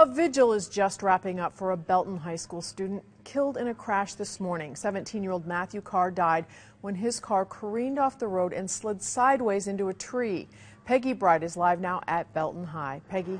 A vigil is just wrapping up for a Belton High School student killed in a crash this morning. 17-year-old Matthew Carr died when his car careened off the road and slid sideways into a tree. Peggy Bright is live now at Belton High. Peggy.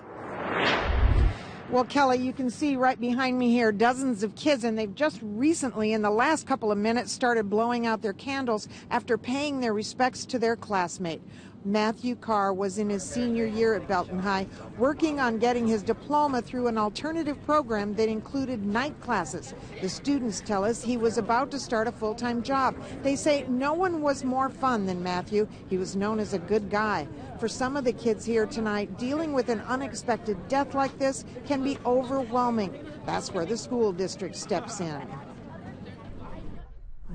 Well, Kelly, you can see right behind me here dozens of kids, and they've just recently, in the last couple of minutes, started blowing out their candles after paying their respects to their classmate. Matthew Carr was in his senior year at Belton High, working on getting his diploma through an alternative program that included night classes. The students tell us he was about to start a full time job. They say no one was more fun than Matthew. He was known as a good guy. For some of the kids here tonight, dealing with an unexpected death like this can be overwhelming. That's where the school district steps in.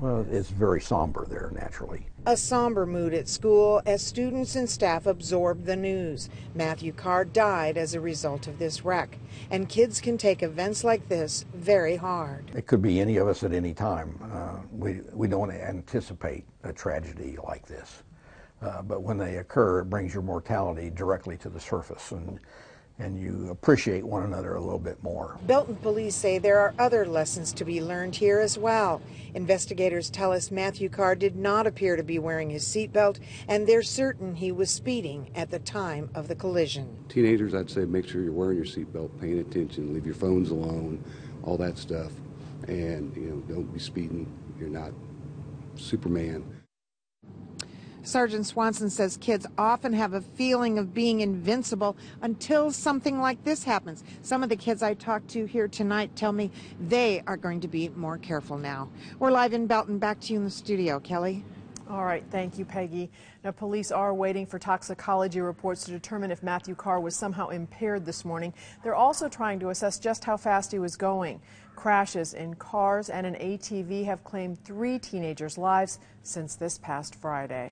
Well, it's very somber there, naturally. A somber mood at school as students and staff absorb the news. Matthew Carr died as a result of this wreck. And kids can take events like this very hard. It could be any of us at any time. Uh, we, we don't anticipate a tragedy like this. Uh, but when they occur, it brings your mortality directly to the surface. And and you appreciate one another a little bit more. Belton police say there are other lessons to be learned here as well. Investigators tell us Matthew Carr did not appear to be wearing his seatbelt, and they're certain he was speeding at the time of the collision. Teenagers, I'd say make sure you're wearing your seatbelt, paying attention, leave your phones alone, all that stuff, and you know don't be speeding. You're not Superman. Sergeant Swanson says kids often have a feeling of being invincible until something like this happens. Some of the kids I talked to here tonight tell me they are going to be more careful now. We're live in Belton. Back to you in the studio, Kelly. All right, thank you, Peggy. Now, police are waiting for toxicology reports to determine if Matthew Carr was somehow impaired this morning. They're also trying to assess just how fast he was going. Crashes in cars and an ATV have claimed three teenagers' lives since this past Friday.